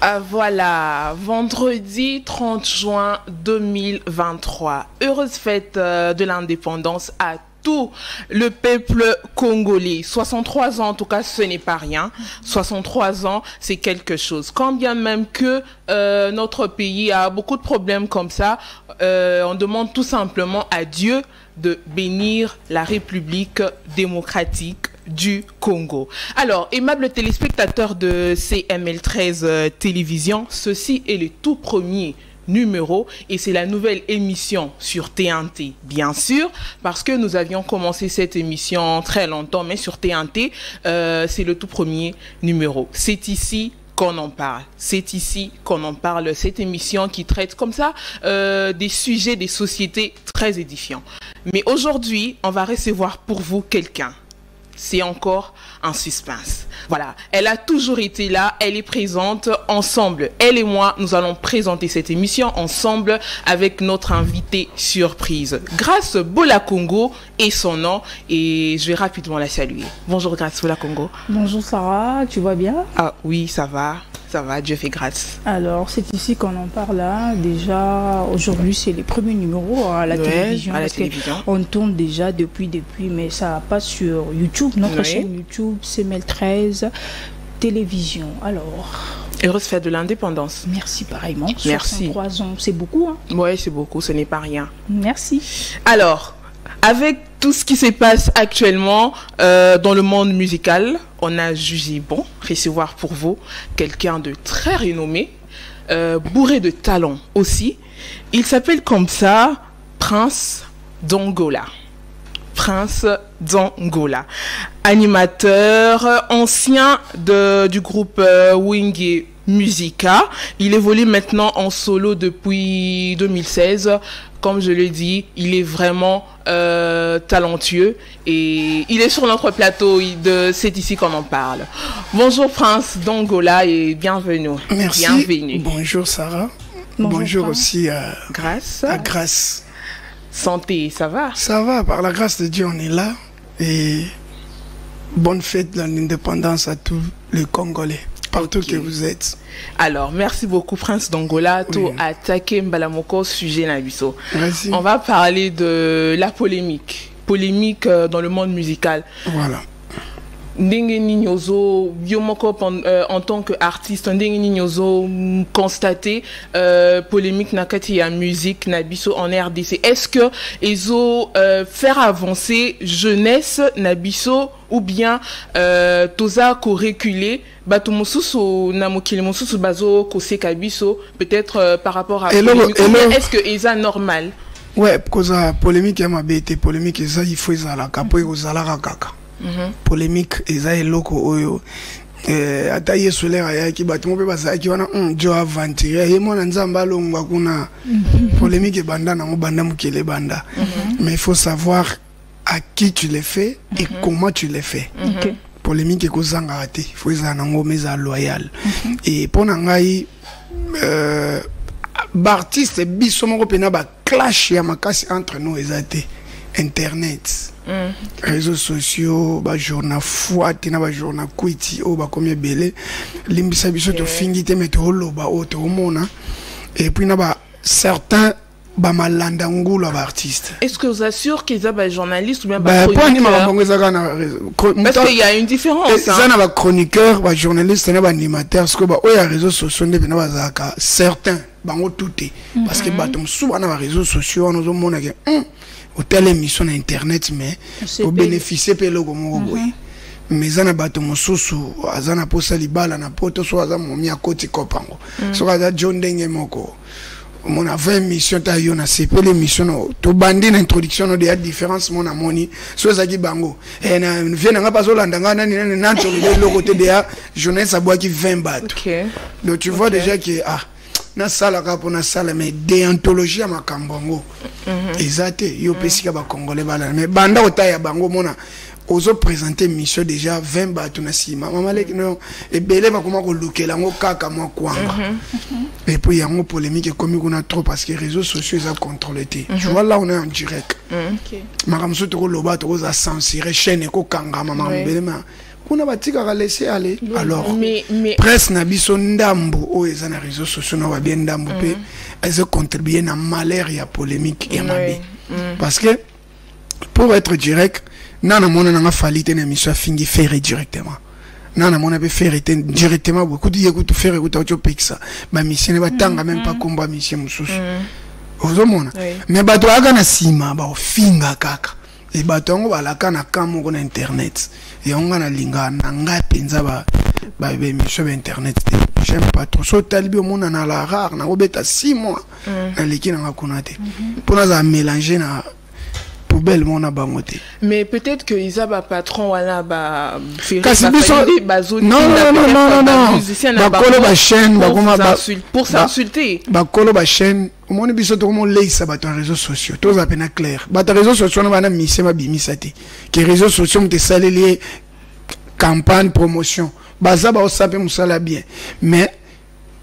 Ah, voilà, vendredi 30 juin 2023. Heureuse fête euh, de l'indépendance à tout le peuple congolais. 63 ans, en tout cas, ce n'est pas rien. 63 ans, c'est quelque chose. Quand bien même que euh, notre pays a beaucoup de problèmes comme ça, euh, on demande tout simplement à Dieu de bénir la République démocratique du Congo. Alors, aimables téléspectateurs de CML13 euh, Télévision, ceci est le tout premier numéro et c'est la nouvelle émission sur TNT bien sûr parce que nous avions commencé cette émission très longtemps mais sur TNT euh, c'est le tout premier numéro c'est ici qu'on en parle. C'est ici qu'on en parle, cette émission qui traite comme ça euh, des sujets des sociétés très édifiants. Mais aujourd'hui, on va recevoir pour vous quelqu'un c'est encore un suspense. Voilà, elle a toujours été là, elle est présente ensemble. Elle et moi, nous allons présenter cette émission ensemble avec notre invité surprise. Grâce Bola Congo et son nom et je vais rapidement la saluer. Bonjour Grâce Bola Congo. Bonjour Sarah, tu vas bien? Ah oui, ça va. Ça va, Dieu fait grâce. Alors, c'est ici qu'on en parle. Là. Déjà, aujourd'hui, c'est les premiers numéros à la télévision. À la télévision. On tourne déjà depuis, depuis, mais ça passe sur YouTube, notre chaîne YouTube, CML13, télévision. Alors. Heureuse fête de l'indépendance. Merci pareillement. Merci. 63 ans, c'est beaucoup. Hein oui, c'est beaucoup, ce n'est pas rien. Merci. Alors, avec tout ce qui se passe actuellement euh, dans le monde musical, on a jugé bon recevoir pour vous quelqu'un de très renommé, euh, bourré de talent aussi. Il s'appelle comme ça Prince d'Angola. Prince d'Angola. Animateur, ancien de, du groupe euh, Wingy Musica. Il évolue maintenant en solo depuis 2016 comme je l'ai dit, il est vraiment euh, talentueux et il est sur notre plateau de C'est ici qu'on en parle. Bonjour Prince d'Angola et bienvenue. Merci. Bienvenue. Bonjour Sarah. Bonjour, Bonjour aussi à Grâce. À Grâce. Santé, ça va? Ça va, par la grâce de Dieu, on est là. Et bonne fête de l'indépendance à tous les Congolais partout okay. que vous êtes. Alors, merci beaucoup, Prince d'Angola. Oui. attaqué Mbalamoko, sujet Nabiso. On va parler de la polémique. Polémique euh, dans le monde musical. Voilà. Ndenge nini ozo yo moko euh, en tant qu'artiste ndenge nini ozo constater euh, polémique na kati ya musique na biso en RDC est-ce que ezo euh, faire avancer jeunesse na biso ou bien euh, toza ko reculer? Bato mosusu na mokili mosusu bazo koseka biso peut-être euh, par rapport à polémique est-ce que eza normal? Ouais koza polémique ya mabe te polémique eza il faut ezalaka mpo ekozalaka kaka. Polémique eza eloko oyo ata yesu lere ayaki bato mo mpe bazalaki wana mm, jo aventure ye mwana nzambe alongwa kuna -hmm. polémique ebanda nango banda mokili ebanda -hmm. mais il faut savoir à qui tu le fais -hmm. et comment tu le fais -hmm. polémique ekozangaka te faut ezala nango ma ezala loyal -hmm. et mpo na ngai euh, baartiste biso moko mpena baclash ya makasi entre nous eza te internet. Mm. réseaux sociaux bajourna fwate na bajourna kwiti oyo bakomi ebele. Limbisa biso tofingi te me tooloba oyo toomona. Epuis na bacertain bamalanda ngulu ya baartiste est-ce que vous assure qu'eza bajournaliste ou bien baponi makambo eza kaka na parce qu'il y a une différence eza na bachroniqueur bajournaliste na baanimateur sikoyo baoyo ya réseaux sociaux nde mpena bazalaka certain bango tu te parce que bato mosusu bana baréseaux sociaux wana ozomonake otala émission na internet mais obénéficie mpe eloko moko boye mais eza na bato mosusu aza na posa libala na poto so aza momi akoti kopango soki aza jo ndenge moko omona va émission ta yo na sepeli émission no tobandi na introduction no deya différence mo namoni so ezalaki bango. Vie nanga mpe azolanda ngai nani nani nantolile eloko te deya journaliste abwaki 20 bato donc tu vois déjà que ah nasalaka mpo nasala mais déontologie ya makambo yango. Eza te yo mpe esika bacongolais balala. Mais banda kotaya bango mona ozoprésente mission déjà 20 bato na nsima mamaleki no ebele bakoma kolukela yango kaka mwa kwanga epuis yango polémique ekomi kuna trop parce que réseaux sociaux eza contrôle te. Tu vois là on est en direct. Makambo mosusu tokoloba tokoza censuré chaîne ekokangama makambo ebele ma kuna batikaka laisser aller. Alors mais mais presse na biso ndambo oyo eza na réseaux sociaux na babie ndambo mpe eza contribue na malheur ya polémique ya mabe parce que pour être direct nga namona nanga fali te na émission afingi fere directement. Nga namona mpe fere te directement boye kutu ye kutu fere kuta oti opekisa bamisie ne batanga même pas kombo ya misie mosusu. Ozomona Oui. me bato bayaka na nsima baofinga kaka e bato yango balaka na kan moko na internet. Yango nga nalingaka na ngai mpenza ba- ba- baémission ba internet te. J'aime pas trop. So otali bi omona na la rare nakobeta 6 mois naleki nanga kuna te. Mpo nazala mélange na poubelle bango te mais peut-être que iza bapatron wana ba kasi biso non non non non non non. bakolo bachaîne bakolo bachaîne omoni biso tokomoleisa bato ya réseaux sociaux toza pena clair. Bato ya réseaux sociaux wana bana misie babimisa te ke réseaux sociaux moto esaleli ye campagne promotion. Baza baosa mpe mosala bien. Mais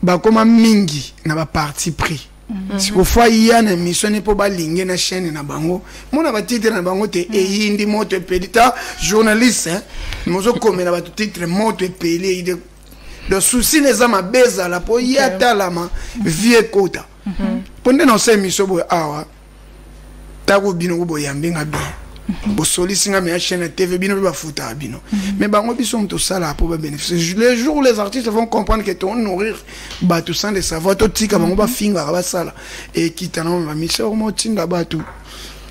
bakoma mingi na baparti pris sikofa ya na émission ne mpo balinge na chaîne na bango. Mona batitre na bango te eyindi moto epeli ta journaliste mozokomela bato titre moto epeli eyinde le souci neza mabe ezala mpo ye atalama vie ekota mpo nde na osa émission boye awa ntango bino ko boyambi nga bien bosolisi nga me ya chaîne tv bino mpe bafutaka bino. Mais bango biso moto osalaka mpo babénéficie les jours où les artistes vont comprendre que tonourrir bato sans le savoir totika bango bafingaka basala ekita na bamisio okoma otinda bato.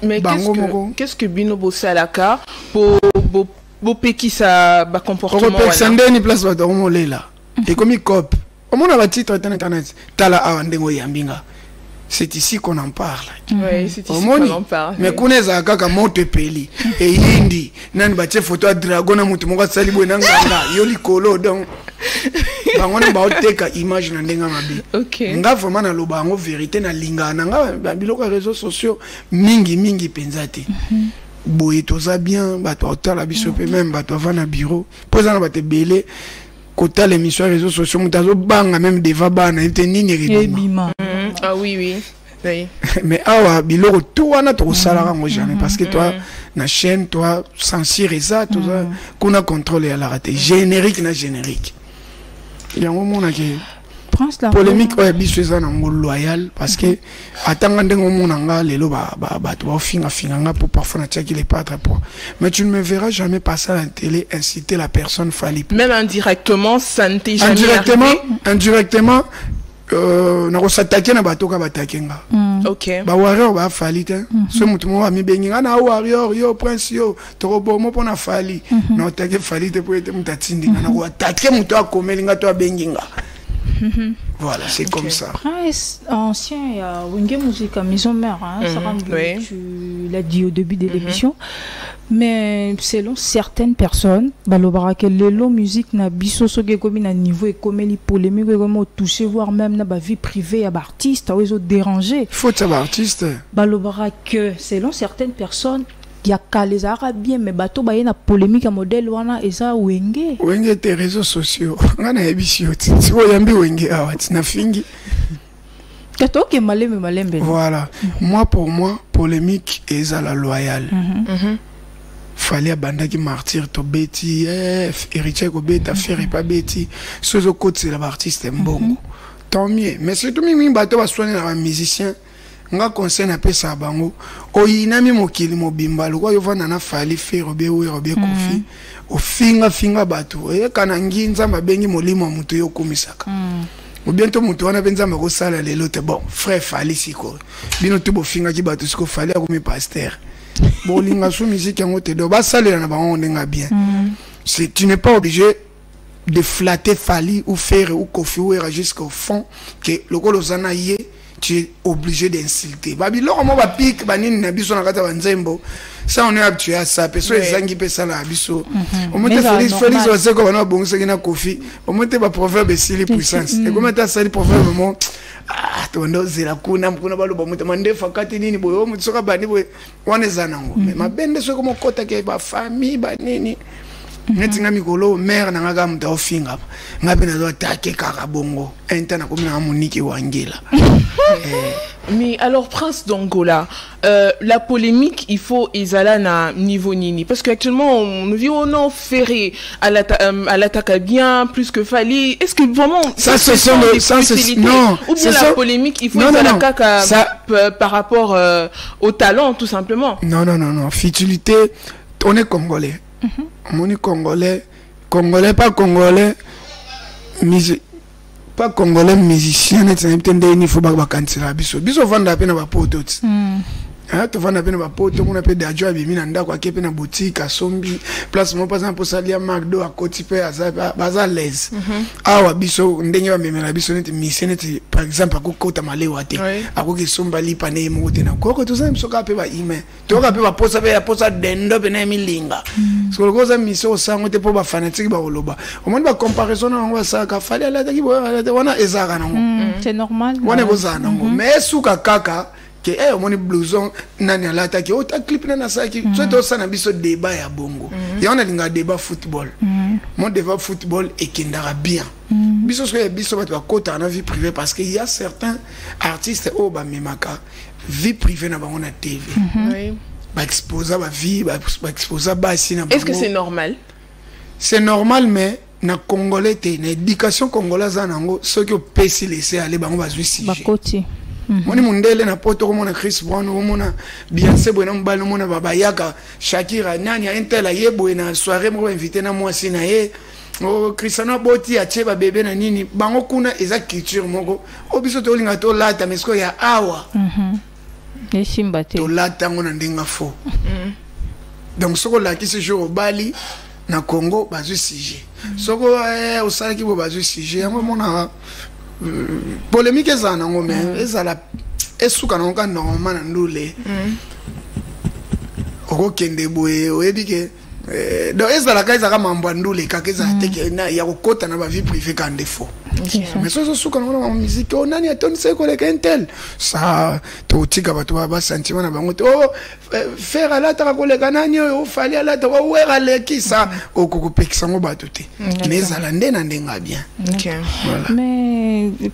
Mais qu'est-ce Bango que moko. qu'est-ce que bino bosalaka bopekisa bacomportement okopekisa wana? ndeni place bato akomolela ekomi cop. Omona batitre te na internet tala awa ndenge oyambi nga c'est ici qu'on en parle. Ouais, c'est ici omoni qu'on en parle. mais kuna ezala kaka moto epeli. Eyindi nani batie foto ya dragon na motu moko asali boye na nganga? Yo likolo donc. Bango nde baoteka image na ndenge mabe. Nga vraiment naloba yango vérité nalingaka na nga biloko ya réseaux sociaux mingi mingi mpenza te. Boye toza bien bato baotala biso mpe même bato ava na bureau. Mpo eza na bato ebele kotala émission ya réseaux sociaux moto azobanga même deva bana. Ye te nini ebima Mhm. Ah oui oui. Oui. Mais awa biloko to wana tokosalaka yango jamais parce que toi na chaîne toi censure eza toza kuna contrôle eyalaka te générique na générique. Yango la polémique oyo biso eza nango loyal parce que atanga ndenge omona nga lelo ba- ba- bato baofingafinga nga mpo parfois natiaki les patre point mais tu ne me verras jamais passer à la télé inciter la personne fali même indirectement ça ne t'est jamais indirectement arrivé. indirectement nakosatake na bato ka batake nga. Ok. Bawarior bafali te. So motu moko amibengi nga na warior yo prince yo. Tokobomo mpo na fali. Na otake fali te mpo ete moto atindi nga. Nakoatake moto akomeli nga to abengi nga. Voilà c'est comme ça. Prince ancien, il y a Wenge Music à Maison Mère, hein, ça rend- oui. tu l'as dit au début de l'émission. Mais selon certaines personnes, balobara que lelo musique na biso soki ekomi na niveau ekomi li polémique ekomi toucher voire même na ba vie privée ya ba artiste oyo déranger. faut tia baartiste balobaka que selon certaines personnes ya kala ezalaka bien mais bato baye na polémique ya modèle wana eza wenge. Wenge te réseaux sociaux. Nga nayebisi yo ti siko oyambi wenge awa ti nafingi kato oke malembe voilà. Moi pour moi polémique ezala loyal fali abandaki martyr tobeti eh, héritier kobeta fere epa beti so ezokotisela baartiste mbongo. Tant mieux. Mais surtout mingimingi bato baswani na bamusicien nga conseil napesaka bango. Oyinami mokili mobimba lokwa yovanda na fali fere obe were obe kofi. Ofingafinga bato oyeka na ngi nzambe abengi molimo ya moto yo okumisaka obien to moto wana mpe nzambe akosala lelo te. Bon frère fali sikoyo bino to bofingaki bato siko fali akomi paster bolinga so misiki yango te do basalela na bango ndenge bien. C'est- tu n'es pas obligé de flatter fali ou faire ou kofi wera jusqu'au fond que lokolo oza na ye tu es obligé d'insulter. Babiloko mo bapike banini na biso na kati ya banzembo. Sa on est habitué à ça. Mpe so ezangi mpe esalaka biso omo Mais te félix félix baseko bana babongisaki na kofi omo te baproverbe esili puissance ekomi ate asali proverbe mo ah, tonde ozela kuna kuna baloba moto mandefu akati nini boye o moto soki abandi boye wana eza nango me mabe nde soki mokotaki bafamille banini neti nga mikolo mare na nga kaka moto aofinga pa nga mpe nazo atake kaka bongo inte nakomi nanga moniki wangela Mais alors, Prince d'Angola, euh, la polémique, il faut na niveau Nini? Parce qu'actuellement, on nous dit, oh non, Ferré, à l'attaque bien, plus que Fali. Est-ce que vraiment, ça, ce sont ça, non, Ou bien la sont- polémique, il faut Non, non, non. Kaka Ça- p- par rapport euh, au talent, tout simplement. non non non non futilité on est congolais on est congolais congolais pas congolais musi- pas congolais musicien neti nayebi te ndenge nini fo baka bakanisaka biso. Biso ovanda mpe na bapoto ti tovanda mpe na bapoto kuna mpe dajo abimi na ndako ake mpe na boutique asombi. Place moko mpasa mposa alia macdo akoti mpe aza- ba- baza lese awa biso ndenge bamemela biso neti misie neti par exemple akokota malewa te. Akoki somba lipa ne ye moko te na koko. Tozali biso kaka mpe bahumain toyoka mpe baposa mpe yaposa dendo mpe na ye milinga. Sikoki oza misie osango te mpo bafanatike bakoloba omoni bacomparaison na bango basalaka fali alataki alata wana ezalaka nango. C'est normal wana ekozala nango. Mais esuka kaka ke e omoni blouson nani alataki ota clip nani asalaki so tosala na biso débat ya bongo. Yango nalingaka débat football. Mo débat football ekendaka bien. Biso soki ya biso bato bakotaka na vie privée parce que ya certains artistes oyo bamemaka vie privée na bango na tv Oui. baexposa bavie baexposa basi na Est-ce que c'est normal? C'est normal mais na congolais te na éducation congolais aza nango soki opesi lese ale bango bazwi sujet bakoti moni mundele na poto okomona chris brown omona biance boye na mobali omona babayaka shakira nani intel aye boye na soire moko bainvite na mwasi na ye. O cristiano aboti atie babebe na nini. Bango kuna eza culture moko. O biso tolinga tolata mais sikoyo ya awa. Esimba te. Tolata yango na ndenge fo donc soki olakisi jour obali na congo bazwi sujet soki eh, osalaki bo bazwi sujet yango emonaka polémique ezala nango mais ezala esuka nango ka normalement na ndule okokende boye oyebi ke donc ezalaka ezalaka mambo ya ndule kaka ezala te ya kokɔta na bavie privé ka nde fo mais soki osuka nango na bamusike o nani atondisa koleka intel sa totika bato ba- basentima na bango te o fer alataka koleka nani oyo ofali alataka owere aleki sa okokopekisa yango bato te mais ezala nde na ndenge ya bien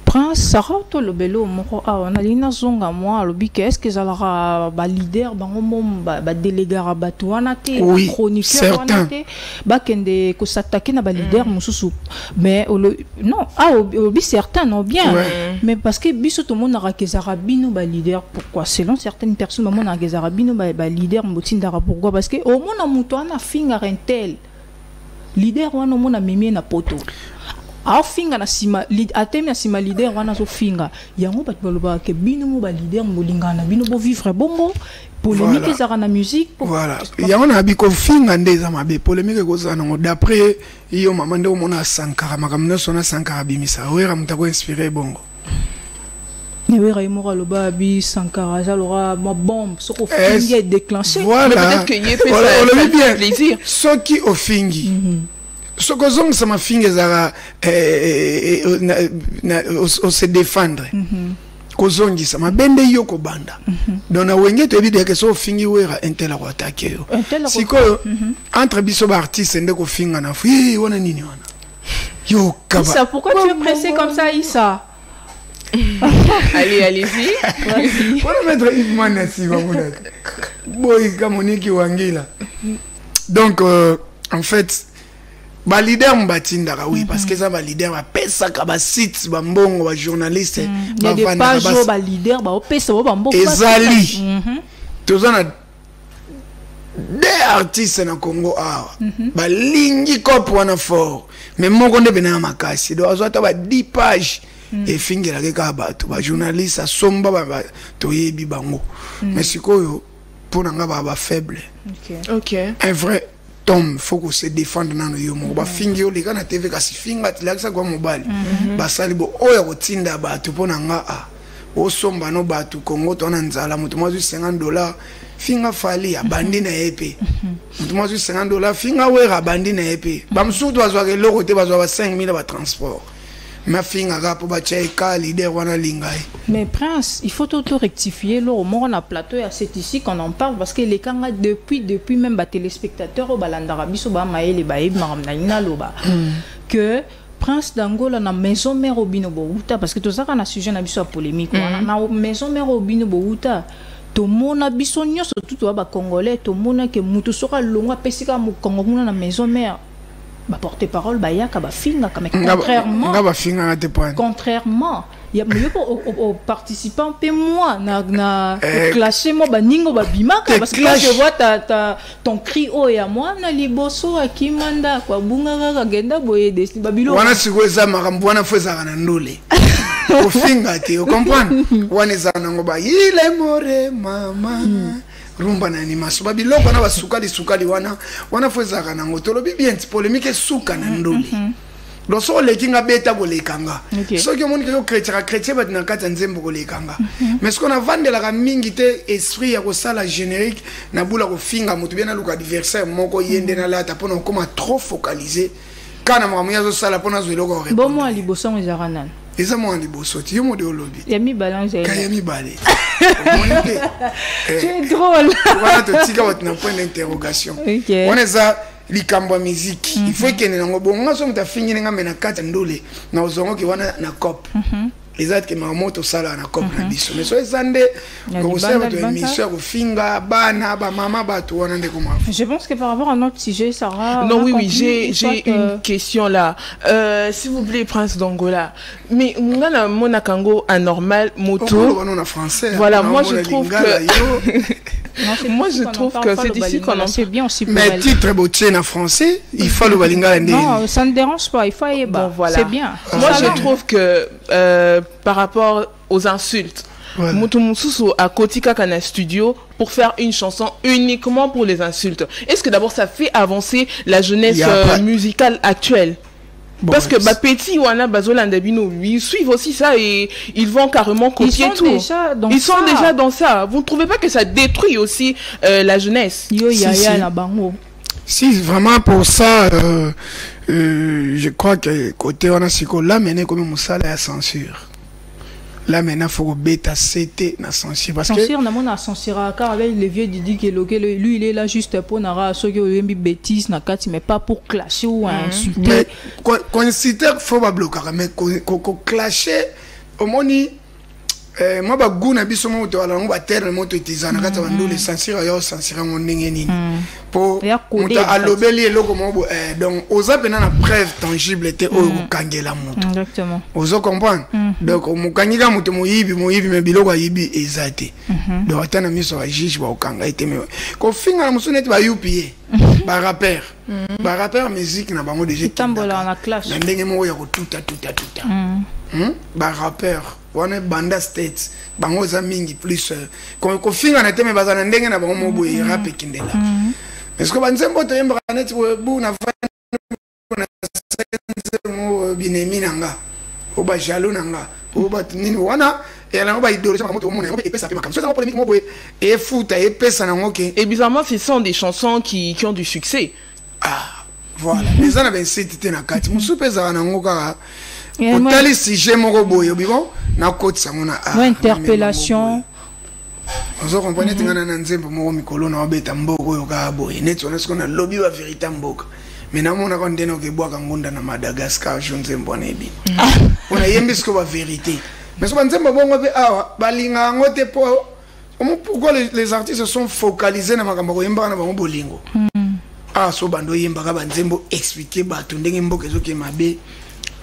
prince sara tolobeli oyo moko awa nalingi nazonga mwa alobi ke est ce que ezalaka balider bango mo badelegaka bato wana te Oui, bachroniqueur wana te bakende kosatake na balider mosusu mais olo- non awa olobi certain non bien. Ouais. mais parce que biso tomonaka ke ezalaka bino balider pourquoi? Selon certaines personnes bamonaka ezalaka bino ba- balider botindaka pourquoi? Parce que omona moto wana afingaka intel lider wana omona amemi ye na poto aofinga na nsima li- atemi na nsima lider wana azofinga yango bato balobaka ke bino mo balider bolingana na bino bovivre bongo. Polémique Voilà. ezalaka na musique voilà. Yango nayebi kofinga nde eza mabe. Polémique ekozala nango. D'après yo mama nde omona sankara makambo nyonso na sankara abimisa. Oyera moto akoinspire bongo. Ewera ye moko aloba abi sankara aza loka mwa bombe soki ofingi edéclenché voilà. Peut-être que Yé fait Olo- ça- olobi bien. plaisir. soki ofingi soki ozongisa mafinga ezalaka eh, eh, eh, ose défendre kozongisa mabe nde yo kobanda. Donc na wenge toyebi deke so ofingi wera intela koatake yo. Intel sikoyo entre biso baartiste nde kofinga na fu "Eh, wana nini wana? Yo kaba. Pourquoi tu es pressé comme ça, Issa Allez, allez-y. Vas-y. wana maître ivman na nsima monaka boyi kamoniki wangila donc euh, en fait balider batindaka oui parce que eza balider bapesaka basite bambongo bajournaliste bon, ezali. Mhm. toza na de artiste na congo awa. Balingi cope wana fort. Mais moko nde pena ya makasi. Donc azwa ata ba 10 page efingelaki kaka bato. Bajournaliste asomba ba- ba- toyebi bango. Mais sikoyo mpo na nga baa bafaible Ok. Ok. un vrai tome faut ko se défendre nano yo moko bafingi yo leka na tv kasi finga tilakisa kwa mobali. Basali bo oyo kotinda bato mpo na nga a osomba no bato kongo tona nzala moto mwazwi 50 dollar finga fali abandi na ye mpe moto mwazwi 50 dollar finga wera abandi na ye mpe bamosusu to bazwaka eloko te bazwa ba 5 000 batransport mafingaka mpo batya eka lider wana alinga ye Mais Prince, il faut auto-rectifier. Là, au moins, on a plateau, et c'est ici qu'on en parle parce que les kangas, depuis, depuis même les téléspectateurs, au balandarabiso, ba maël, ba eb, maramnaïna, loba, que Prince d'Angola na maison mère au bino bouta parce que tout ça, on a sujet na biso à polémique. Na maison mère au bino bouta. tomona biso nyonso tutu ba bacongolais tomona ke mutu soki alongo apesika mokongo kuna na maison mare baporte parole bayaka bafingaka mais contrairement nga bafingaka te poine contrairement ya moyoko oparticipant mpe moi. Na, na clashe mo baningo babimaka parce que je vois ta, ta, ton cri oyo ya mwana liboso akima ndako abunga kaka genda boye desi babilo wana sikoyo eza makambo wana fo ezalaka na ndole kofinga te ocomprendre wana ezala nango bayile more mama rumba na animation babiloko wana basukali sukali wana wana fo ezalaka nango tolobi bien ti polémique esuka na ndole lo so oleki nga beta koleka nga soki omoni keke okrétiaka chrétien bato na kati ya nzembo koleka nga mais soki navandelaka mingi te esprit ya kosala générique nabula kofinga moto bie naluka adversaire moko ye nde nalata mpona okóma trop focalise kana na makambo ye azosala mpo nazwa eloko bomwa liboso yango ezalaka nani eza mwana liboso ti yo mode olobi ya mibale ka ya mibale. Omoni te. Drôle. Wana totika bato na point d'interrogation. Wana eza likambo ya miziki il faut ekende nango bongo nga so moto afingeli nga me na kati ya ndole na ozongoki wana na cope eza ke makambo tosalaka na cope na biso. Mais so eza nde kokosala bato émission ya kofinga bana bamama bato wana nde koma je pense que par rapport à notre sujet Sarah non oui oui j'ai j'ai une question là. Euh, s'il vous plaît prince d'Angola. Mais nga na mona kango anormal moto na français voilà moi je trouve que moi je trouve que c'est ici qu'on en fait bien aussi mais titre botier en français il faut le balinga non ça ne dérange pas il faut y bon, voilà. c'est bien. Moi je trouve que euh, par rapport aux insultes Mutu Mususu a Koti Kakana Studio pour faire une chanson uniquement pour les insultes. Est-ce que d'abord ça fait avancer la jeunesse euh, musicale actuelle? Bon, Parce que bah, Petit Wana Bazolandabino, ils suivent aussi ça et ils vont carrément copier ils sont tout. Déjà dans ils ça. sont déjà dans ça. Vous ne trouvez pas que ça détruit aussi euh, la jeunesse? Yo, si, si. si, vraiment pour ça, euh, euh, je crois que côté on a ce là, mené comme Moussa la censure. là maintenant faut bêta c'était na censure parce que censure na mona censure car avec le vieux Didi Keloke lui il est là juste pour nara soki oyembi bêtise na kati mais pas pour clasher ou insulter mais quand inciter faut pas bloquer mais ko clasher omoni eh, mwa bagu na biso mo moto alango baterme mo toetiza na kati ya bandolo esansire ya osansire yango ndenge nini. Mpo moto alobeli eloko moko eh, donc oza mpena na preuve tangible te oyo kokangela moto ozo comprendre. Donc mokangika moto moyibi moyibi me biloko ayibi eza te donc ata na miso ya juge bakokanga ye te me kofingana mosusu neti bayupi ye barapper barapper musique na bango déjà na ndenge moko ya kotuta tuta tuta barapper wana banda states bango eza mingi plus kofingana te me baza na ndenge na bango moko boye rap ekendela parce que banzembo toyembaka neti bu na binemi na nga o bajalo na nga o bato nini wana eyalango baidéologie moto omona yango epesa mpe makambo. So ezango polémique moko boye efuta epesa nango ke. Et bizarrement ce sont des chansons qui, qui ont du succès. Ah voilà. Eza na bensiti te na kati. Mosusu mpe ezalaka nango kaka otali sujet moko boye obibo nakotisa ngo na interpellation. ozo comprendre neti ngana na nzembo moko mikolo na obeta mboka oyo kaka boye. Neti wana siko nalobi baverité mboka me namonaka ndene okebwaka ngunda na madagascar jo nzembo wana ebi. Mpo nayembi siko baverité mais so banzembo bongo mpe awa balinga yango te mpo pourquoi les artistes sont focalisés na makambo koyembaka na bango bolingo? Awa so bando oyembaka banzembo expliquer bato ndenge mboka ezokema mabe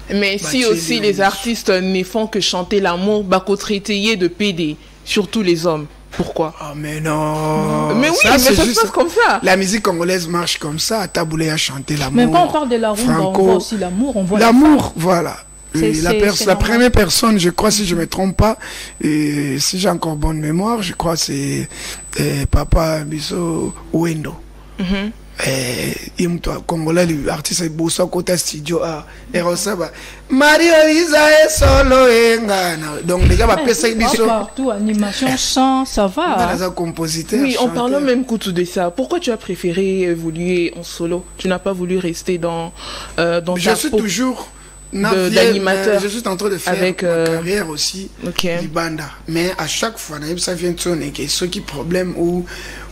Mais si aussi les artistes ne font que chanter l'amour, bako traiter de PD, surtout les hommes. Pourquoi? Ah mais non. Mais oui, ça, mais ça se passe comme ça. La musique congolaise marche comme ça. Taboulé a chanté l'amour. Mais quand on parle de la rumba, on voit aussi l'amour. On voit l'amour, voilà. La, la première personne, je crois, si je ne me trompe pas, et si j'ai encore bonne mémoire, je crois c'est Papa Biso Wendo. Mm -hmm. Eh, ye mtu congolais artiste eboso akota studio a erosaba mario iza esolo engana donc déjà bapesaki biso partout animation chant ça va naza compositeur oui en parlant même Koutou de ça pourquoi tu as préféré évoluer en solo? Tu n'as pas voulu rester dans euh, dans je suis peau. toujours d'animateur. je suis en train de faire avec, ma euh, carrière aussi mais à chaque fois ça vient so neke soki problème ou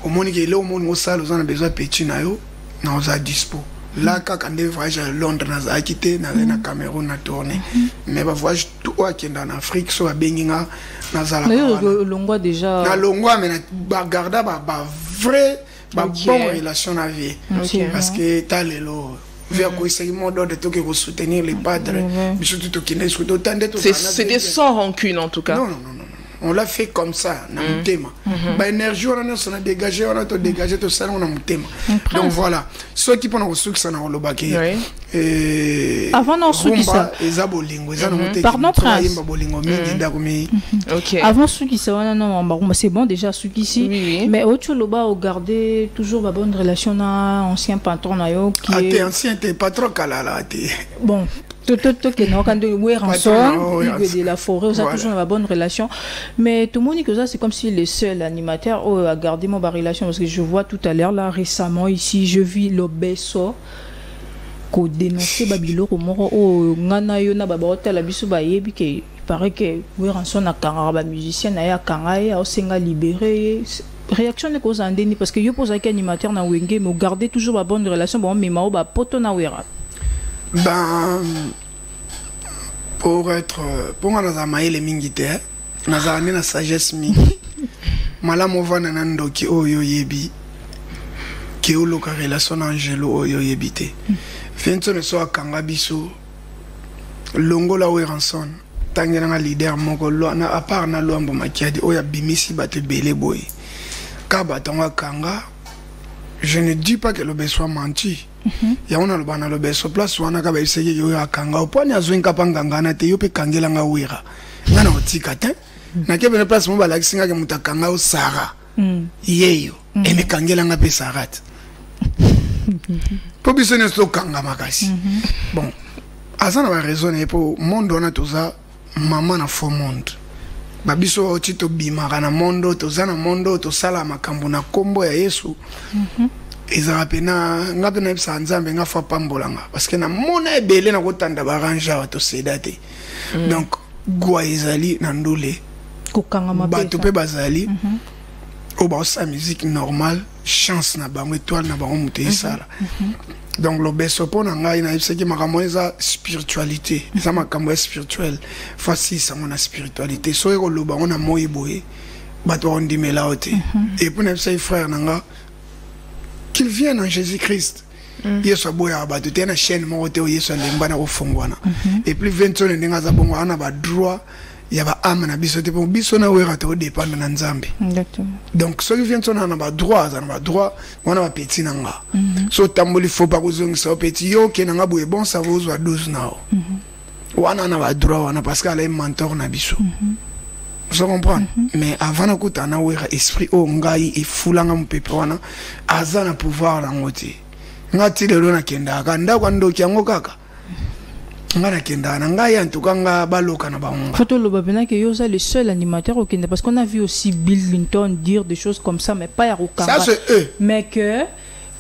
omoni ke ele omoni osala oza na besoin petit na yo na oza dispo. Là kaka nde voyage à londres nazalaki te nazali na cameroun na tourné. Mais bavoyage tout oyo akenda na afrique so babengi nga nazalaka nayo wana olongwa déjà me na- bagarda ba- bavrai babon Ok. relation na vie Ok. parce que ta lelo vi akoyisaki mot d'ordre toke kosoutenir les padres Ouais. biso tu tokende soki totande C'est- C'était sans rancune en tout cas. non, non, non, non. non. On l'a fait comme ça, na mutema. Ba énergie wana nyonso na dégager wana to dégager to sala na mutema. Donc voilà. Ceux qui pendant kosukisa na olobaki. Avant na osukisa. rumba, eza bolingo, eza na Prince. Yimba bolingo mingi ndako avant sukisa wana non barumba c'est bon déjà sukisi mais oyo loba ogarder toujours ba bonne relation na ancien patron na yo qui Ate est ancien te trop kalala bon tokendaka nde Patron, weranson ouais, ligue de la forêt oza toujours na babonne relation. Mais tomoni que ça c'est comme si le seul animateur oyo a gardé mo barelation parce que je vois tout à l'heure là récemment ici je vis lobeso kodénonce babiloko moko oyo nga na yo na babaotala biso bayebi ke paraît ke weranson akangaka bamusicien na ye akanga ye aosenga libéré ye réaction ndenge kozala ndeni parce que yo mpo ozalaki animateur na wenge mais ogarde toujours babonne relation baomema o bapoto na wera Ben pour être pour nga naza mayele mingi te nazala nde na sagesse mingi malamu ovanda na ndoki oyo oyebi ke oluka relation na angelo oyo oyebi te. Fensone so akanga biso longola weranson tangelanga lider moko apart na lwambo makiadi oyo abimisi bato ebele boye. Ka bato yango akanga je ne dis pas que lobe soit menti. Yango naloba naloba so place wana ka bayebisaki oyo akanga o mponi azwi nkapa ngangana te yo mpe kangelanga wera. Nga na otika te. Nake pene place mo balakisi ngaki moto akanga o sara mm. yeyo eme kangelanga mpe sara te. Mpo biso nyonso tokanga makasi. Bon aza na baraison na ye mpo monde wana toza mama na faux monde babiso oti tobimaka na monde oyo toza na monde oyo tosala makambo na nkombo ya yesu. Ezalaka mpena nga mpe nayebisaka nzambe nga fa pambolanga parce que namona ebele na kotanda barange awa toseda te. Donc gwa ezali na ndule. Bato mpe bazali. Oyo baosala musique normale chance na bango étoile na bango moto esala donc lobeso mpo na ngai nayebisaki makambo eza spiritualité. Eza makambo ya spirituel. Fasisango na spiritualité. Soki koloba ngo na moi boye bato bakondimela yo te epuis nayebisaki frère na nga qu'il vienne en jésus christ yesu aboyaka bato te na chaîne moko te oyo yesu alemba na kofungwana epuis ventone ndenge aza bongo aza na badroit ya baame na biso. Te mpo biso na wera toodépendre na nzambe. Donc soki viens na na badroit aza na badroit wana bapeti na nga. So otamboli fo pa kozongisa yo peti yo oke na nga boye bon savo ozwa 12 na yo wana na badroit wana parce que alai mentor na biso. So comprendre? Mais avant nakutana na wera esprit oyo ngai efulanga mopepe wana aza na pouvoir nango te nga ti lelo nakendaka ndako ya ndoki yango kaka nga nakendaka na ngai antuka nga baloka na bango Faut toloba mpena ke yo oza le seul animateur okende parce qu'on a vu aussi Bill Clinton dire des choses comme ça mais pas ya ça kokanga c'est eux mais que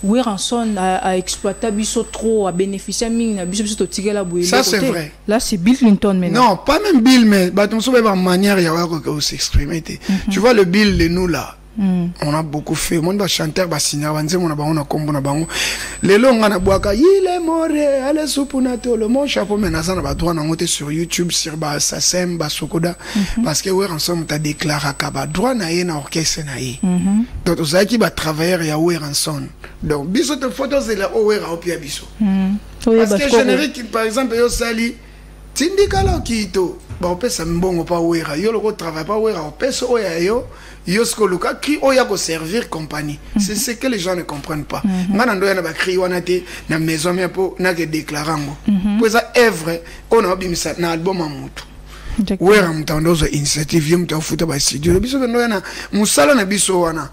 Weranson a, a exploité biso trop a bénéficié mingi na biso biso totikela boye Ça, c'est vrai. là c'est Bill Clinton maintenant Non, pas même Bill, mais bato mosusu bayeba manière ya oya s'exprimer te. Tu vois le Bill de nous là. Mm. On a beaucoup fait. Moi, ba chanteur basinya banzemo na bango na kombo na bango. Lelo nga na bwaka il est mort allez soupe na to le mon chapeau mais naza na ba droit na ngote sur YouTube sur ba Sasem ba Sokoda parce que ouais ensemble ta déclaré ka ba droit na ye na orchestre na ye. Mhm. Donc ozaki ba travailleur ya Weranson. Donc biso te photos c'est la Owera opia biso. Mm. Parce que sikoyo. générique par exemple yo sali tindikala okito baopesa mbongo pa wera. Yo loko travail pa wera. Opesa oyo ya yo. Yo siko oluka cri oyo ya koservir compagnie. C'est ce que les gens ne comprennent pas. Nga na ndoya na bacri wana te na maison mia mpo nake déclare yango mpo eza œuvre oyo naobimisa na album ya motu wera moto ando ozwa initiative ye moto afuta bastudio biso mpe ndoya na mosala na biso wana.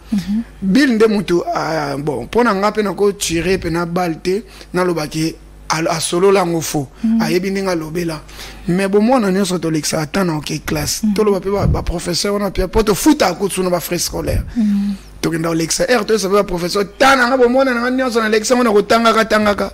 Bill nde moto ah, bon mpo na nga mpe nakotire mpe na bale te nalobaki al- asolola yango fo ayebi ndenge alobela mais bomwana nyonso tolekisaka ata na oke classe. Toloba mpe ba- baprofesseur wana mpe mpo tofutaka kutu na bafrais scolaire. Tokenda kolekisa r toyesa mpe baprofesseur tananga bomona nanga nyonso nalekisa ngo na kotangaka tangaka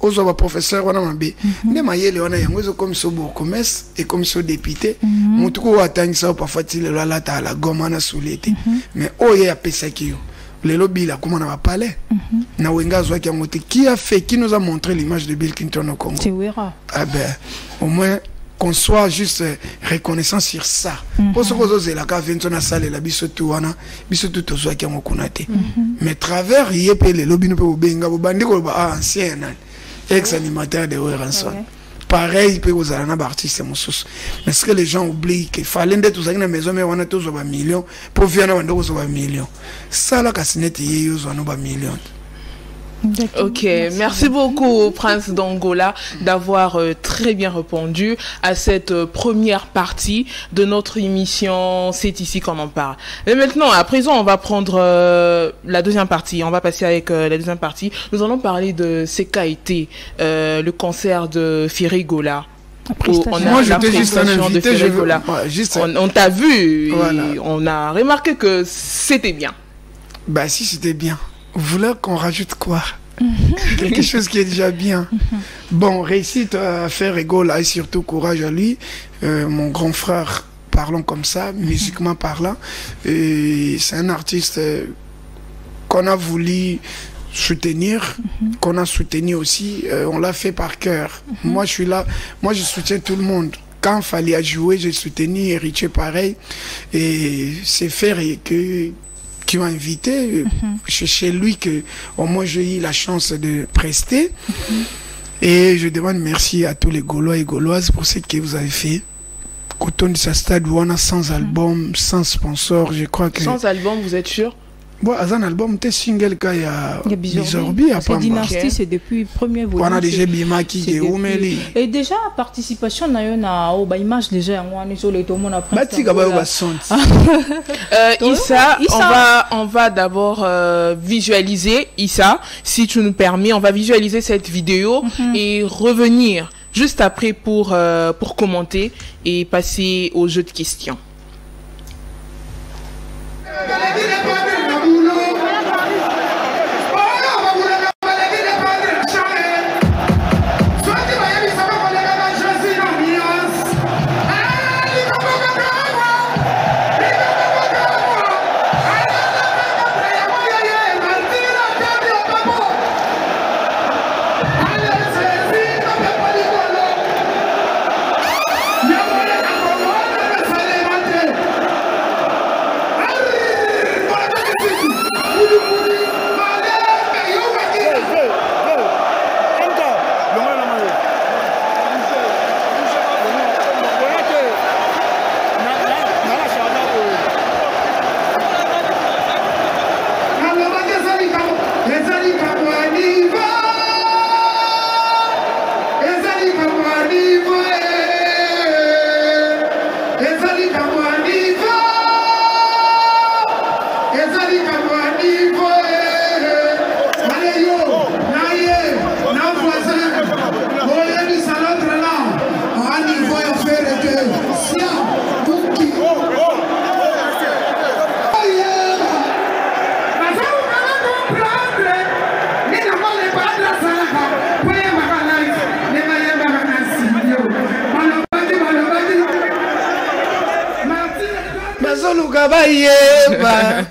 ozwa baprofesseur wana mabe nde mayele wana yango ezokomisa bourgmestre ekomisa député. Motu ko oyo atangisa yo parfois ti lelo alata la goma na sule te mais oyo ye apesaki yo lelo bill akóma na bapalais na wenga azwaki yango te. Qui a fait qui nous a montré l'image de bill clinton au congo? Ah ben au moins qu'on soit juste euh, reconnaissant sur ça. Mpo soki ozozelaka ave nso nasalela biso tu wana biso tu tozwaki yango kuna te. Mais travers ye mpe lelo bino mpe bobenga bobandi koloba ah ancien nani? Ex animateur de weranson pareil mpe kozala na baartiste mosusu mais ce que les gens oublient que fale nde tozalaki na maison mare wana tozwa bamillion mpo via na bande kozwa bamillion sala kasi nete ye yo ozwa no bamillion D'accord. Ok, merci beaucoup Prince d'Angola d'avoir euh, très bien répondu à cette euh, première partie de notre émission C'est ici qu'on en parle. Et maintenant, à présent, on va prendre euh, la deuxième partie. On va passer avec euh, la deuxième partie. Nous allons parler de ce qu'a été euh, le concert de Firigola. On a Moi, j'étais juste un invité, je veux-. Ouais, juste- On, on t'a vu, et Voilà. on a remarqué que c'était bien. Bah si c'était bien. Vous voulez qu'on rajoute quoi Quelque chose qui est déjà bien. Bon, réussite à faire là et surtout courage à lui. Euh, mon grand frère, parlons comme ça, musiquement parlant. Et C'est un artiste euh, qu'on a voulu soutenir, qu'on a soutenu aussi. Euh, on l'a fait par cœur. Moi, je suis là. Moi, je soutiens tout le monde. Quand il fallait jouer, j'ai soutenu Héritier pareil. Et c'est faire et que qui m'a invité euh, chez, chez lui que au moins j'ai eu la chance de prester. Et je demande merci à tous les Gaulois et Gauloises pour ce que vous avez fait. Coton de sa stade Wana sans album sans sponsor je crois que Sans album, vous êtes sûr? Bon un album t'es single quand il y a Il y a Bizorbi. Bizorbi. à C'est depuis le premier volume. Wana Et déjà, participation na yo na oh, ba image déjà yango wana batika bayo Issa, on va, on va d'abord euh, visualiser Issa, si tu nous permets, on va visualiser cette vidéo et revenir juste après pour euh, pour commenter et passer au jeu de questions. Bayeba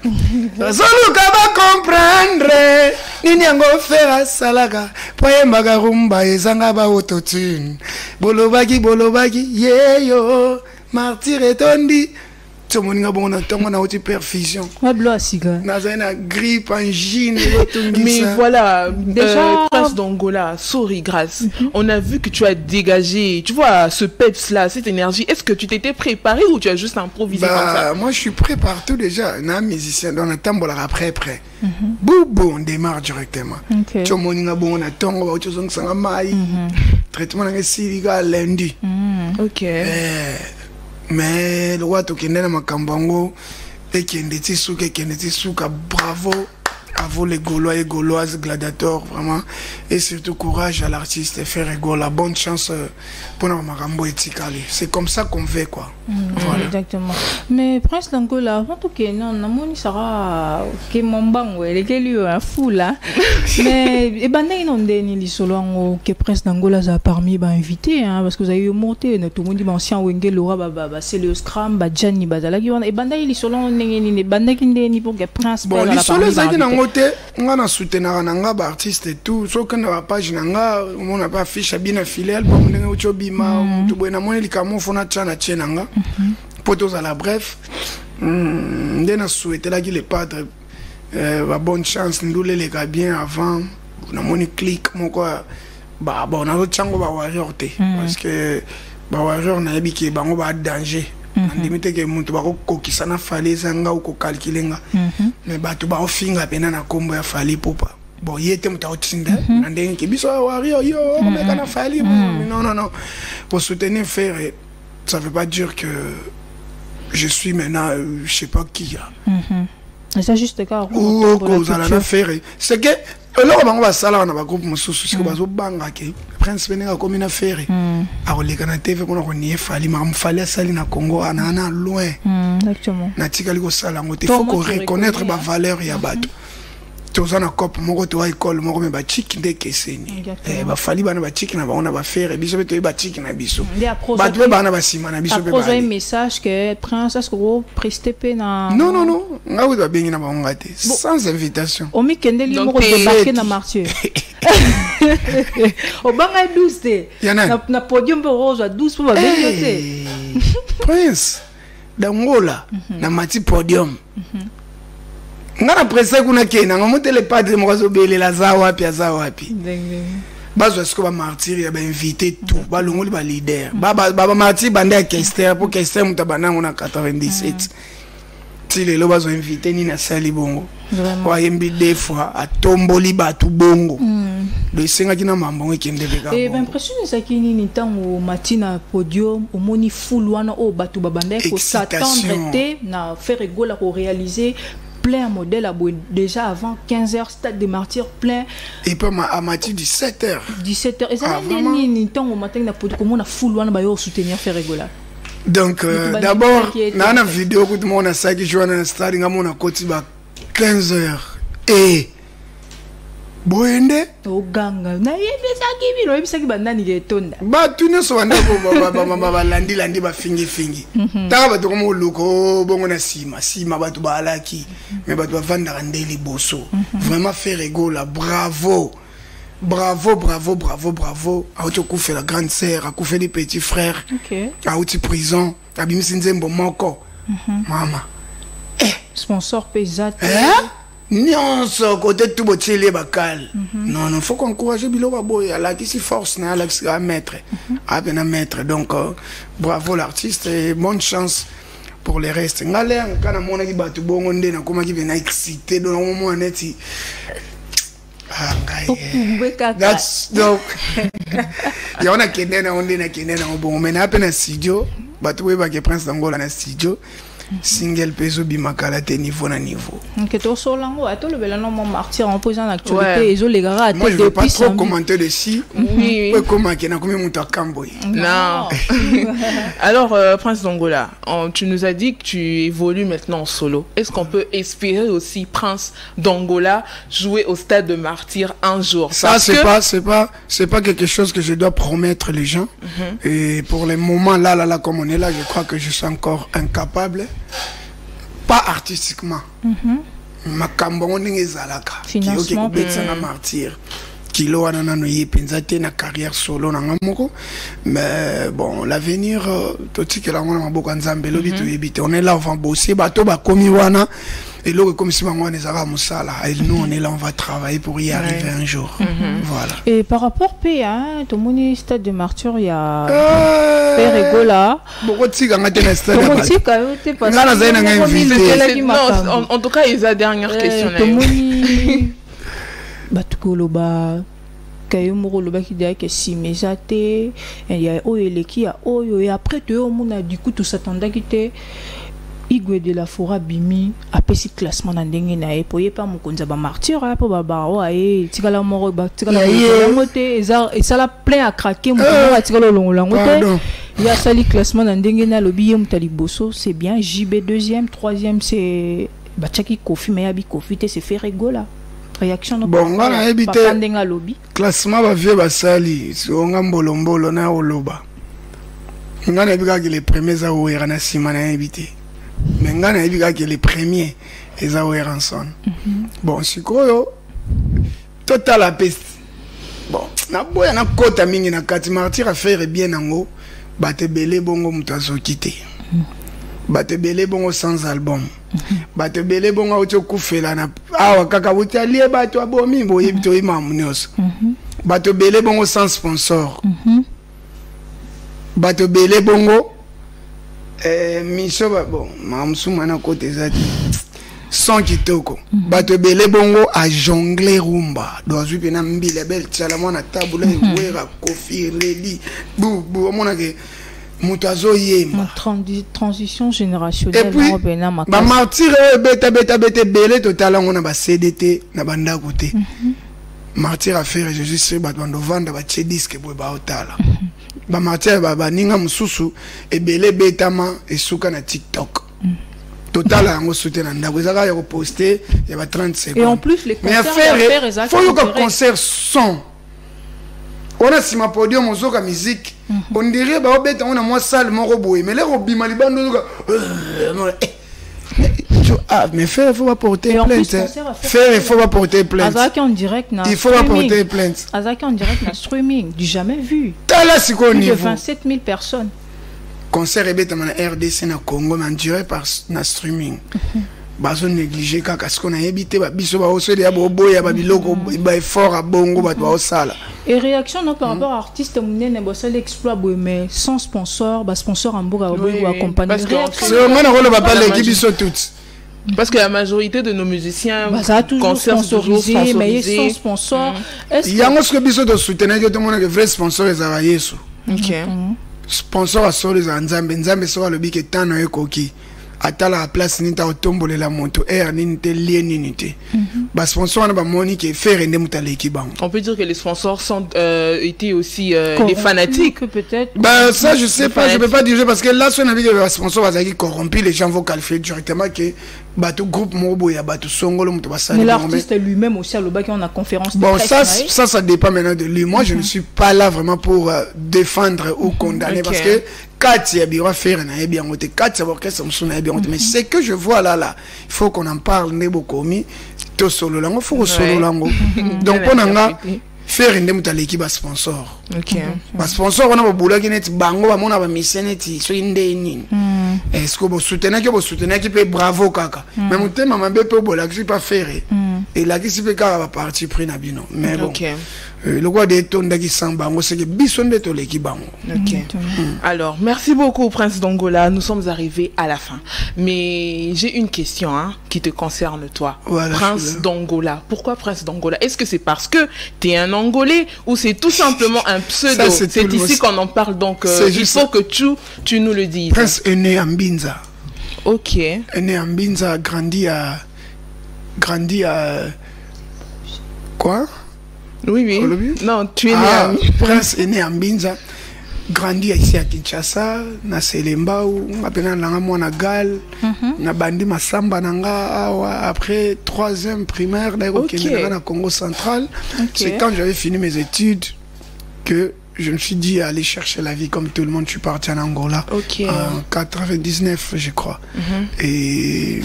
bazoluka bakomprendre nini yango fer asalaka? Po ayembaka rumba ezanga baototune. Bolobaki bolobaki yeyo. Martire etondi tomoninga bongo na ntongo nauti perfusion. Wablo asika. nazali na grippe angine Mais voilà, Déjà- euh, Prince d'Angola, sorry Grâce, on a vu que tu as dégagé, tu vois, ce peps là, cette énergie. Est-ce que tu t'étais préparé ou tu as juste improvisé comme ça? Bah, moi je suis prêt partout déjà. Na musicien donc natambolaka après après. Bubu on démarre directement. Ok. tiomoninga bongo na ntongo bauti ozongisanga mai traitement nanga esili ka lundi. Ok. Mais lokwa tokende na makambo yango ekende ti suka ekende ti suka bravo à vous les Gaulois et Gauloises, gladiateurs, vraiment. Et surtout courage à l'artiste Faire La Bonne chance euh, pour Marambo et Tikali. C'est comme ça qu'on fait, quoi. Mm, voilà. Exactement. Mais Prince Langola, avant tout que non, Namoni sera que mon bango, elle est lui un fou là. Mais et ben non deni li solo que Prince Langola a parmi ba invité hein parce que vous avez monté tout le monde dit ancien Wenge Laura ba ba c'est le scrum ba Gianni bazala ki wana e banda li solo ndenge ni pour que Prince bon li solo ezalaki nango te nga na soutenaka na nga baartiste et tout. Soki na bapage na nga omona mpe afishe abina filiale po ndenge uti obima mutu boye namoni likambo fo natya na tie na nga. Mpo tozala bref. Hmm, nde na souetelaki le padre euh, babonne chance ndula eleka bien avant. Namoni clique moko bon nazotyango bawarrior te. Hmm. parce que bawarrior nayebi ke bango badanger nandimi teke moto bakokokisa na fali eza nga okokalkile nga. Me bato baofinga mpena na nkombo ya fali pupa bon ye te moto aotinda na ndenge ke biso wario yo omeka na fali non non non. Pour soutenir faire ça veut pas dire que je suis maintenant euh, je sais pas qui eza juste na c'est que eloko bango basalaka na bagroupe mosusu siko bazobanga ke prince mpe ndenge akomi na fere akoleka na tv mpona konie fali. Makambo fali asali na congo anaa na loin. Natikali kosala yango. Te faut koreconnaitre bavaleur ya bato toza na cope moko towa ekole moko me baciki nde ekeseni. Bafali bana baciki na bango na bafere biso mpe toyebi baciki na biso. Bato mpe bana basima na biso non non non nga kuti babengi na bango nga te sans invitation. Omikendeli moko débarke na martier obanga 12 te. Na podium mpe ozwa 12 mpo babengi yo te. Prince dangola na mati podium nga na presse kuna kenanga motele padre moko azobelela aza wapi aza wapi. Bazwa siko bamartire ya bainvité tout balongoli balider bamartire banda ya kester mpo kester moto abandango na 97 ti lelo bazwa invité nini asali bongo? Wayembi deux fois atomboli bato bongo. Do esengaki na mambo ekende baimpression ezalaki nini ntango mati na podium omoni fule wana oyo bato babandaki kosatendre te na faire egola koréaliser plein modèle à déjà avant 15h stade des martyrs plein. Et puis à mati 17h 17h et ça ni temps au matin na comment na full wana ba yo soutenir faire rigola donc euh, d'abord na na vidéo que tout le monde a ça qui joue na stade ngamona koti ba 15h et boyende oganga nayebisaki bino oyebisaki bandani ketonda bato nyonso banda balandilandi bafingifingi ntaka bato koma oluka bongo na nsima nsima bato baalaki me bato bavandaka nde liboso vraiment faire egola bravo. Bravo bravo bravo bravo. Auti okufela grande sœur akufeli petit frère auti prison abimisi nzembo moko. Mama. Sponsor mpe eza te nyonso kote tu botieli ye bakale non non faut qu'encourager biloko aboye alakisi force na ye alakisi ka maître. Ape na maître. Donc euh, bravo l'artiste et bonne chance pour le reste. Nga leyanga ka namonaki bato bongo nde nakomaki mpe na excité. Do nakomona neti donc yango nakende nango nde nakende nango bongo me naa mpe na studio. Bato boyebake prince dangola na studio single mpe ezobimaka la te niveau na niveau. Ke tosola yango atolobela no mo martyr en posant l'actualité ezolekaka moi je veux pas trop commenter dessus po ekomake nakomi moto akamboye non. Alors euh, prince dongola tu nous as dit que tu évolues maintenant en solo. Est-ce qu'on peut espérer aussi prince dongola jouer au stade de martyr un jour? Ça c'est que... pas c'est pas c'est pas quelque chose que je dois promettre les gens. Mm -hmm. et pour le moment là là là comme on est là je crois que je suis encore incapable pas artistiquement. Makambo yango ndenge ezalaka kiyoki kobetisanga martyr kilo wana nano ye mpenza te na carrière solo nanga moko. Mais bon l'avenir totikela yango na maboko ya nzambe elobi toyebi te. On est là on va bosser bato bakomi wana. Eloko ekomisi bango wana ezalaka mosala. Et nous on est là on va travailler pour y arriver un jour. Voilà. Et par rapport tomoni stade de martyr ya père egola bokotikanga te na stadeokotika yo te nga nazali nanga invité. en tout cas eza dernière question tomoni bato koloba kayo moko olobaki deyaki nsima eza te ya oyo eleki ya oyo e après toye omona du coup tosatandaki te igwe de la fora bimi apesi classement na ndenge na ye po ye mpa mokonzi ya bamartyre aya mpo babao aye etikala moko batikala Ya ye. kolongola yango te esala plein akrake moto Eh. moko atikala olongola yango Pardon. te ye asali classement na ndenge na alobi ye moto ya liboso c'est bien jb deuxième troisième c'est batiaki kofi me yabi kofi te c'est fait rigola réaction no Bon, nga nayebi te. classement bavie basali songa mbolombolo na oloba. Nga nayebi kaka le premier eza wera na nsima nayebi te me nga nayebi kaka le premier eza wera nson bon sikoyo totala pesi bon naboya nakota mingi na kati martyr affaire bien nango bato ebele bongo moto azoki te bato ebele bongo sans album. Bato ebele bongo auti okufela na awa kaka buti alie bato abomi boyebi toyeba mamu nyonso bato ebele bongo sans sponsor. Bato ebele bongo eh, miso bon mamusuma na kota eza te son kitoko. Bato ebele bongo ajongle rumba. Do azwi mpena mbila abeltiala mwana tabula ewera kofi redi bubu omonake moto azoyemba. Transition et générationnelle puis nango mpena makasi. bamartire oyo ebetabeta ebele totala yango na basede te na bandako te. Martire affaire jésus sur bato bandovanda batie diske boye baotala bamartire ba- baninga mosusu ebele ebetama esuka na tiktok. Totala yango su te na ndako. Eza kaka ya koposte ya ba 30 et en secondes plus les mais concerts d'affaires affaire ezalaki fo yoka intérêt. concert son. Wana nsima podium ozoka musique ondire baobeta ngo na mwa sale moko boye mais lere obima libanda ozoka ah mais faire il faut pas porter Et plus, plainte hein. faire- faire il faut pas porter plainte. Azalaki en direct na il faut pas porter plainte. Azalaki en direct na streaming. Du jamais vu. Tala sikoyo plus de niveau? 27 000 personnes. Concert ebetama na rdc na congo mais en direct par na streaming bazo néglige kaka. Siko nayebi te biso baosede ya boboya babiloko baeffort ya bongo bato baosala et réaction non par rapport à artiste monene bosali exploit boye mais sans sponsor basponsor en mboka que nakoloba biso toutes Parce que la majorité de nos musiciens, bazala toujours concerts, c'est toujours sponsorisé mais ye sans sponsorisé. sponsor. Est-ce que yango soki biso tosutenaki tomonaki vrai sponsor ezalaka yesu. Ok. sponsor asolo ezala nzambe. Nzambe alobi ke tano ekoki atalaka place nini ta kotombolela moto aire nini te. Lie nini te basponsor wana bamoni ke fere nde moto aleki bango. On peut dire que les sponsors sont, euh, étaient aussi euh, corrompu des fanatiques. que peut-être. Bah, ça, je sais pas, je peux pas dire, parce que là, si on a vu que les sponsors sont corrompus, les gens vont qualifier directement que bateau groupe Mobo, il y a bateau Songolo, mais bon, l'artiste lui-même aussi alobaki en a conférence de Bon, presse, ça, na ça, ça dépend maintenant de lui. Moi, je ne suis pas là vraiment pour euh, défendre ou condamner Ok. parce que Kati a bien faire na bien côté. Kati a orchestre msou na bien mais ce que je vois là là, il faut qu'on en parle nebo komi. To solo lango, faut lango. Bien Donc pour nanga interprété. Faire ndé muta l'équipe ba sponsor. Ok. Ba sponsor wana babulaki neti bango bamona ba mission neti so nde nini. Mm. est-ce que bosutenaki bosutenaki mpe bravo kaka mais motema mabe mpe bolakisi mpe afere elakisi mpe kaka baparti pris na bino mais bon lokola de etondaki san bango seke biso nde toleki bango Ok. Alors, merci beaucoup, Prince d'Angola. Nous sommes arrivés à la fin. Mais j'ai une question hein, qui te concerne, toi. Voilà, Prince d'Angola. Pourquoi Prince d'Angola Est-ce que c'est parce que tu es un Angolais ou c'est tout simplement un pseudo? C'est ici qu'on en parle, donc euh, il faut que tu, tu nous le dises. prince est né à mbinza Ok. est né à mbinza grandi à grandi à quoi? Oui, oui. Olobi? Non, tu es né ah, à... prince est né à mbinza grandi ici à kinshasa na selembau nga mpe nalanga mwana gal masamba na nga awa après troisième primaire naye kokende Ok. nanga na congo central c'est quand j'avais fini mes études que je me suis dit aller chercher la vie comme tout le monde je suis parti en Angola Ok. en 99 je crois et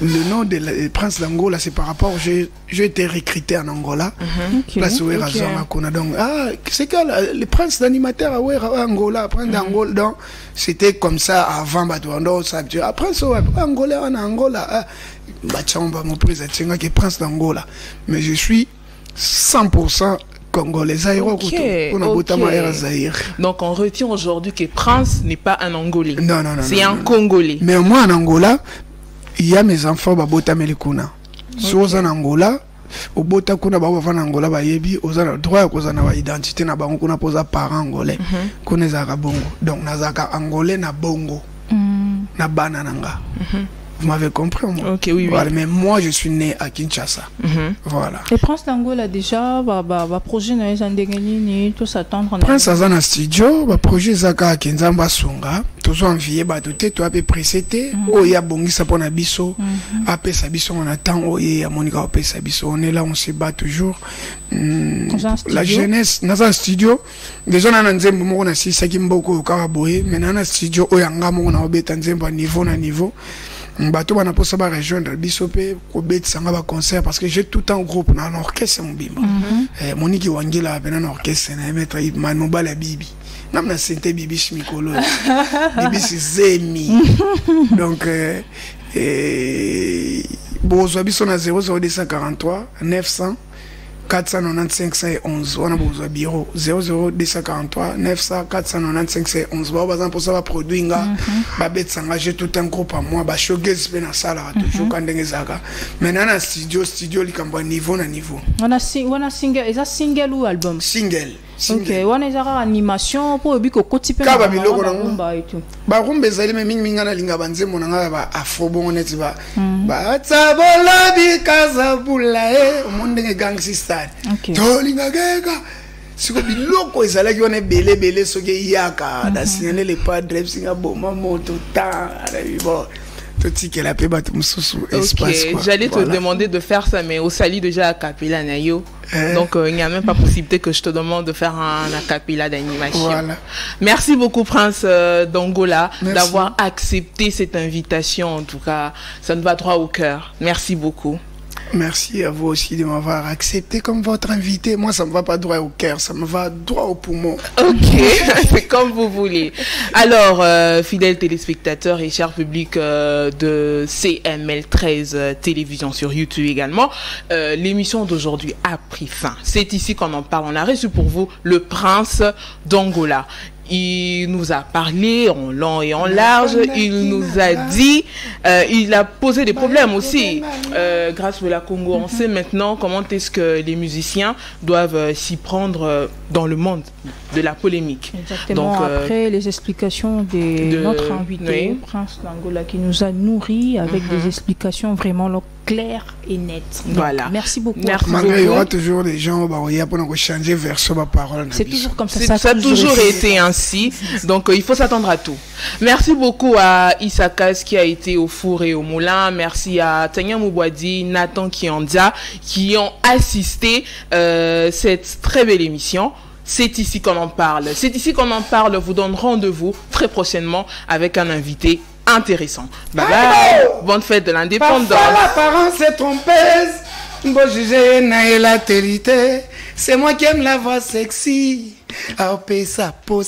le nom de la- le prince d'Angola c'est par rapport j'ai j'ai été recruté en Angola. Ok. place où donc ah c'est que la- le prince d'animateur à Angola prince d'Angola donc c'était comme ça avant Batoando ça tu ah prince Angola en Angola? Ah Bachamba mon président qui est prince d'Angola. Mais je suis 100% congolais. Zaïre Ok, on a Donc on retient aujourd'hui que Prince n'est pas un Angolais. non non non C'est un. Congolais. mais moi en Angola il y a mes enfants babotameli kuna. So oza na Angola obota kuna bango bavanda na Angola bayebi oza na droit ya kozala na baidentité na bango kuna mpo oza parent angolais. Kuna ezalaka bongo. Donc nazalaka angolais na bongo. Mm. na bana na nga Vous m'avez compris, moi. Ok, oui, voilà, oui. mais moi, je suis né à Kinshasa. Mhm. Voilà. Et Prince Langola déjà, bah, bah, bah, projet na les ni tout s'attendre. en prince aza na studio baprojet eza kaka ke nzambe asunga tozoanvie bato te to ape presse te oyo abongisa mpo na biso apesa biso ngo na ntango oyo ye amoni kaka kopesa biso on est là on se bat toujours Mm, en la studio? jeunesse naza na studio déjà na na nzembo moko nasilisaki mboka oyo kaka boye mais na na studio oyo anga moko na obeta nzembo ya niveau na niveau Mm, bato bana mposa barejoindre biso mpe kobetisanga baconcert parce que j'ai tout un groupe na na orchestre mobimba Eh, moniki wangela pena na orchestre na ye maître manobala bibi. Ngam na sente bibisi mikolo. Bibisi zemi. Donc euh, eh, bozwa biso na 00243 900 495 511 wana bozwa bureau. 00243 900 495 511 bao baza mposa baproduit nga. Babetisanga je tout un groupe à moi. Bashogese mpe nasalaka toujours ka ndenge ezalaka maintenant na studio studio likambo ya niveau na niveau. Wana si- wana single eza single ou album? Single ok wana eza kaka animation mpo oyebi kokoti mpe Kaka na biloko bango nango. barumba ezali me mingimingi nga nalinga banzembo na ngai ya baafro bongo neti ba batsabola bikazabula e omoni ndenge gangsi stade Ok. tolingakeka siko biloko ezalaki wana ebele ebele soki eyaka. Nasinyane le padre bisinga boma moto tan bon totikela mpe bato mosusu j'allais te demander de faire ça, mais au sali déjà à Capella Nayo. Euh. Donc, euh, il n'y a même pas possibilité que je te demande de faire un acapella d'animation. Voilà. Merci beaucoup, Prince euh, d'Angola, d'avoir accepté cette invitation. En tout cas, ça nous va droit au cœur. Merci beaucoup. Merci à vous aussi de m'avoir accepté comme votre invité. Moi, ça me va pas droit au cœur, ça me va droit au poumon. Ok, c'est comme vous voulez. Alors, euh, fidèles téléspectateurs et chers publics euh, de CML13 euh, télévision sur YouTube également, l'émission d'aujourd'hui a pris fin. C'est ici qu'on en parle. On a reçu pour vous le prince d'Angola. Il nous a parlé en long et en large. Il nous a dit, euh, il a posé des problèmes aussi. Euh, grâce au la Congo, on sait maintenant comment est-ce que les musiciens doivent euh, s'y prendre dans le monde de la polémique. Exactement. Donc, euh, Après les explications de, de- notre invité, oui. Prince d'Angola, qui nous a nourris avec Mhm. des explications vraiment là, claires et nettes. Donc, Voilà. Merci beaucoup. Merci Malgré, il y aura beaucoup. toujours des gens a pour changer version ma parole. C'est toujours comme ça. C'est- Ça, a toujours été ainsi, donc euh, il faut s'attendre à tout. Merci beaucoup à Isakas qui a été au four et au moulin. Merci à Tania Moubouadi, Nathan Kiandia qui ont assisté euh, cette très belle émission. C'est ici qu'on en parle. C'est ici qu'on en parle. Vous donne rendez-vous très prochainement avec un invité intéressant. Bye bye. Bonne fête de l'indépendance. Parfois l'apparence est trompeuse. Bon juger n'a la vérité. C'est moi qui aime la voix sexy. A opé sa pose.